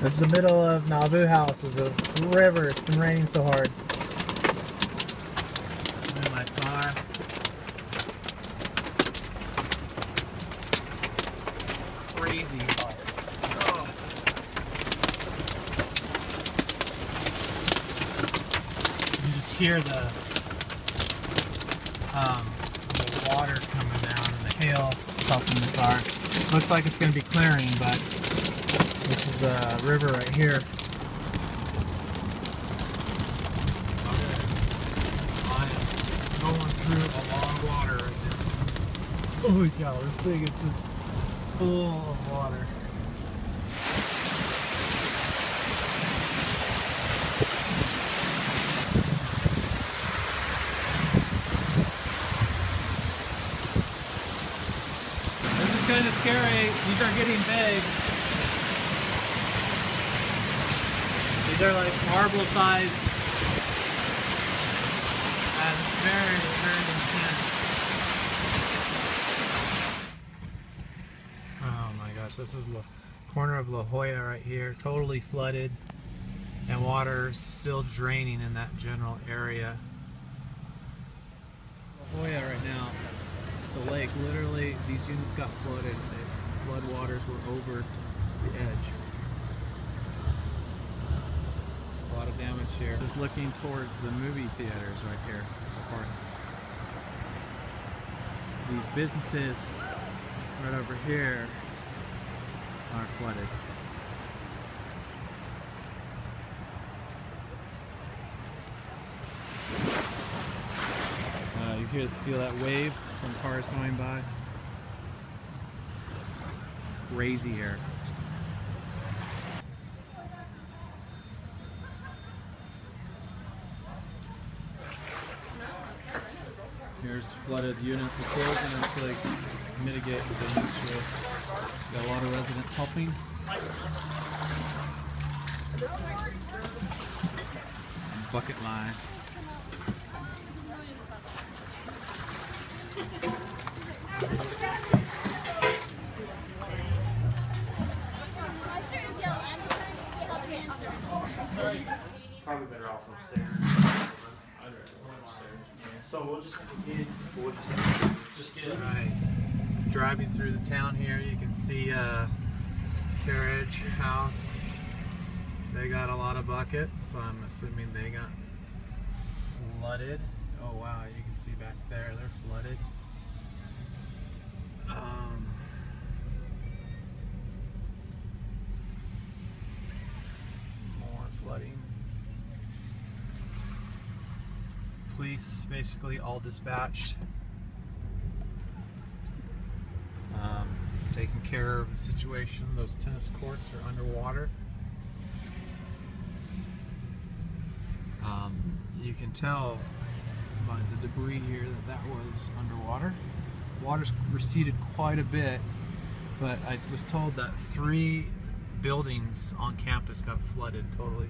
This is the middle of Nauvoo House. There's a river. It's been raining so hard. I'm in my car. Crazy hard. Oh. You just hear the um, the water coming down and the hail helping the car. Looks like it's going to be clearing, but this is a river right here. Holy cow, this thing is just full of water. This is kind of scary. These are getting big. These are like marble size and very, very intense. Oh my gosh, this is the corner of La Jolla right here, totally flooded and water still draining in that general area. La Jolla right now, it's a lake. Literally, these units got flooded. The flood waters were over the edge. A lot of damage here. Just looking towards the movie theaters right here. These businesses right over here are flooded. You hear feel that wave from cars going by. It's crazy here. Here's flooded units with closing to like mitigate the here. Got a lot of residents helping. Bucket line. Probably better off upstairs. So we'll just get, we'll just, just get. Right. Driving through the town here, you can see a carriage house. They got a lot of buckets. So I'm assuming they got flooded. Oh wow, you can see back there, they're flooded. Um, more flooding. Police basically all dispatched. Um, taking care of the situation. Those tennis courts are underwater. Um, you can tell by the debris here that that was underwater. Water's receded quite a bit, but I was told that three buildings on campus got flooded totally.